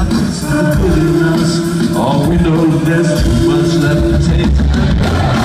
happens to us. All we know is there's too much left to take.